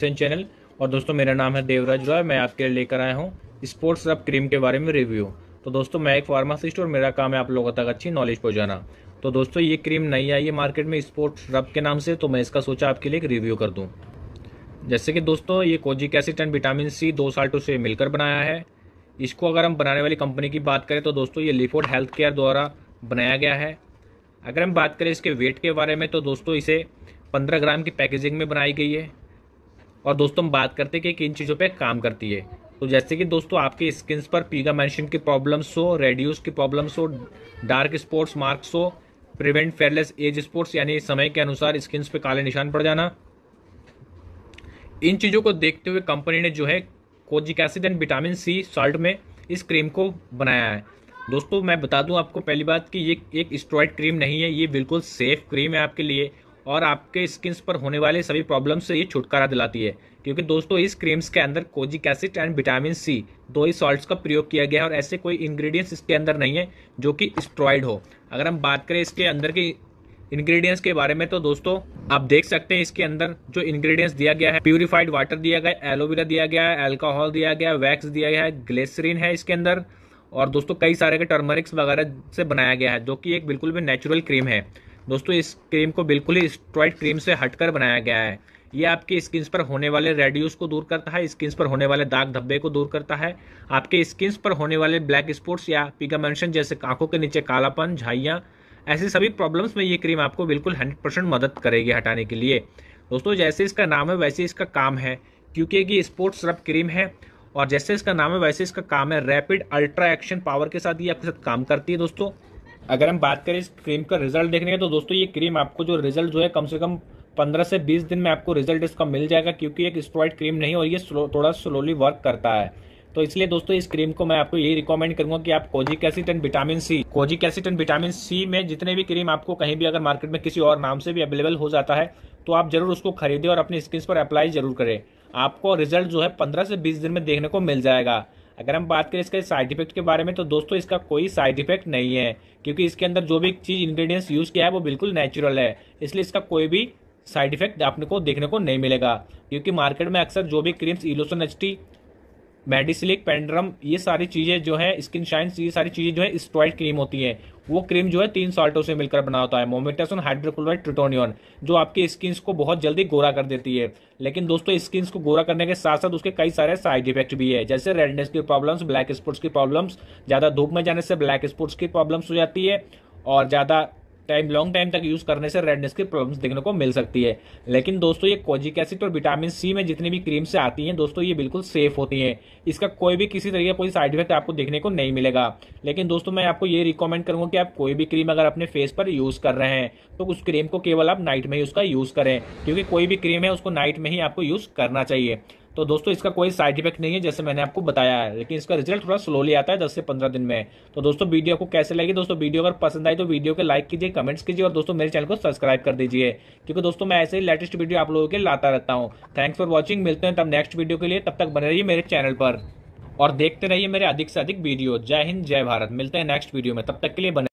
Channel और दोस्तों, मेरा नाम है देवराज रॉय। मैं आपके लिए लेकर आया हूँ स्पोर्ट्स रब क्रीम के बारे में रिव्यू। तो दोस्तों, मैं एक फार्मासिस्ट और मेरा काम है आप लोगों तक अच्छी नॉलेज पहुँचाना। तो दोस्तों, ये क्रीम नहीं आई है मार्केट में स्पोर्ट्स रब के नाम से तो मैं इसका सोचा आपके लिए एक रिव्यू कर दूँ। जैसे कि दोस्तों, ये kojic acid and vitamin C दो साल्टों से मिलकर बनाया है। इसको अगर हम बनाने वाली कंपनी की बात करें तो दोस्तों, ये लिफोर्ड हेल्थ केयर द्वारा बनाया गया है। अगर हम बात करें इसके वेट के बारे में तो दोस्तों, इसे 15 ग्राम की पैकेजिंग में बनाई गई है। और दोस्तों, हम बात करते हैं कि किन चीज़ों पे काम करती है। तो जैसे कि दोस्तों, आपके स्किन पर पीगा मैंशन की प्रॉब्लम्स हो रेड्यूस की प्रॉब्लम्स हो डार्क स्पॉट्स मार्क्स हो प्रिवेंट फेयरलेस एज स्पॉट्स यानी समय के अनुसार स्किन पे काले निशान पड़ जाना। इन चीज़ों को देखते हुए कंपनी ने जो है kojic acid and vitamin C salt में इस क्रीम को बनाया है। दोस्तों, मैं बता दूँ आपको पहली बात कि ये एक स्ट्रॉइड क्रीम नहीं है, ये बिल्कुल सेफ़ क्रीम है आपके लिए। और आपके स्किन पर होने वाले सभी प्रॉब्लम से ये छुटकारा दिलाती है। क्योंकि दोस्तों, इस क्रीम्स के अंदर kojic acid and vitamin C दो ही सॉल्ट्स का प्रयोग किया गया है और ऐसे कोई इंग्रेडिएंट्स इसके अंदर नहीं है जो कि स्ट्रॉइड हो। अगर हम बात करें इसके अंदर की इंग्रेडिएंट्स के बारे में तो दोस्तों, आप देख सकते हैं इसके अंदर जो इंग्रेडिएंट्स दिया गया है प्यूरिफाइड वाटर दिया गया है एलोवेरा दिया गया है एल्कोहल दिया गया है वैक्स दिया गया है ग्लेसरीन है इसके अंदर, और दोस्तों, कई सारे के टर्मरिक्स वगैरह से बनाया गया है, जो कि एक बिल्कुल भी नेचुरल क्रीम है। दोस्तों, इस क्रीम को बिल्कुल ही स्ट्रॉइड क्रीम से हटकर बनाया गया है। ये आपके स्किन पर होने वाले रेड्यूस को दूर करता है स्किन पर होने वाले दाग धब्बे को दूर करता है। आपके स्किन पर होने वाले ब्लैक स्पॉट्स या पिगामेंशन जैसे आँखों के नीचे कालापन, झाइयाँ, ऐसी सभी प्रॉब्लम्स में ये क्रीम आपको बिल्कुल हंड्रेड परसेंट मदद करेगी हटाने के लिए। दोस्तों, जैसे इसका नाम है, वैसे इसका काम है, क्योंकि ये स्पोर्ट्स रब क्रीम है और जैसे इसका नाम है, वैसे इसका काम है रैपिड अल्ट्रा एक्शन पावर के साथ ये आपके साथ काम करती है दोस्तों। अगर हम बात करें इस क्रीम का रिज़ल्ट देखने का तो दोस्तों ये क्रीम आपको जो रिज़ल्ट जो है, कम से कम पंद्रह से बीस दिन में आपको रिज़ल्ट इसका मिल जाएगा, क्योंकि एक स्ट्रॉइड क्रीम नहीं और ये स्लो थोड़ा स्लोली वर्क करता है। तो इसलिए दोस्तों इस क्रीम को मैं आपको यही रिकमेंड करूँगा कि आप kojic acid and vitamin C kojic acid and vitamin C में जितने भी क्रीम आपको कहीं भी अगर मार्केट में किसी और नाम से भी अवेलेबल हो जाता है तो आप ज़रूर उसको खरीदें और अपनी स्किन पर अप्लाई ज़रूर करें। आपको रिज़ल्ट जो है, पंद्रह से बीस दिन में देखने को मिल जाएगा। अगर हम बात करें इसके साइड इफ़ेक्ट के बारे में तो दोस्तों इसका कोई साइड इफ़ेक्ट नहीं है, क्योंकि इसके अंदर जो भी चीज़ इंग्रेडिएंट्स यूज़ किया है, वो बिल्कुल नेचुरल है। इसलिए इसका कोई भी साइड इफ़ेक्ट आपने को देखने को नहीं मिलेगा, क्योंकि मार्केट में अक्सर जो भी क्रीम्स इलोसन एच मेडिसिलिक, पेंड्रम, ये सारी चीज़ें जो है, स्किन शाइन ये सारी चीज़ें जो है स्ट्रॉइड क्रीम होती है। वो क्रीम जो है, तीन सॉल्टों से मिलकर बना होता है। मोमेटासन हाइड्रोक्लोराइड ट्रिटोनियन जो आपकी स्किन को बहुत जल्दी गोरा कर देती है। लेकिन दोस्तों स्किन को गोरा करने के साथ साथ उसके कई सारे साइड इफ़ेक्ट भी है। जैसे रेडनेस की प्रॉब्लम्स ब्लैक स्पॉट्स की प्रॉब्लम्स ज़्यादा धूप में जाने से ब्लैक स्पॉट्स की प्रॉब्लम्स हो जाती है। और ज़्यादा टाइम लॉन्ग टाइम तक यूज़ करने से रेडनेस की प्रॉब्लम्स देखने को मिल सकती है। लेकिन दोस्तों, ये कोजिक एसिड और विटामिन सी में जितनी भी क्रीम से आती हैं, दोस्तों, ये बिल्कुल सेफ़ होती हैं। इसका कोई भी किसी तरीके का कोई साइड इफ़ेक्ट आपको देखने को नहीं मिलेगा। लेकिन दोस्तों, मैं आपको ये रिकमेंड करूँगा कि आप कोई भी क्रीम अगर अपने फेस पर यूज़ कर रहे हैं तो उस क्रीम को केवल आप नाइट में ही उसका यूज़ करें, क्योंकि कोई भी क्रीम है, उसको नाइट में ही आपको यूज़ करना चाहिए। तो दोस्तों, इसका कोई साइड इफ़ेक्ट नहीं है, जैसे मैंने आपको बताया है, लेकिन इसका रिज़ल्ट थोड़ा स्लोली आता है, दस से पंद्रह दिन में। तो दोस्तों, वीडियो को कैसे लगी? दोस्तों, वीडियो अगर पसंद आई तो वीडियो को लाइक कीजिए कमेंट्स कीजिए और दोस्तों, मेरे चैनल को सब्सक्राइब कर दीजिए। क्योंकि दोस्तों, मैं ऐसे ही लेटेस्ट वीडियो आप लोगों के लाता रहता हूँ। थैंक्स फॉर वॉचिंग मिलते हैं तब नेक्स्ट वीडियो के लिए। तब तक बने रहिए मेरे चैनल पर। और देखते रहिए मेरे अधिक से अधिक वीडियो जय हिंद, जय भारत। मिलते हैं नेक्स्ट वीडियो में। तब तक के लिए बने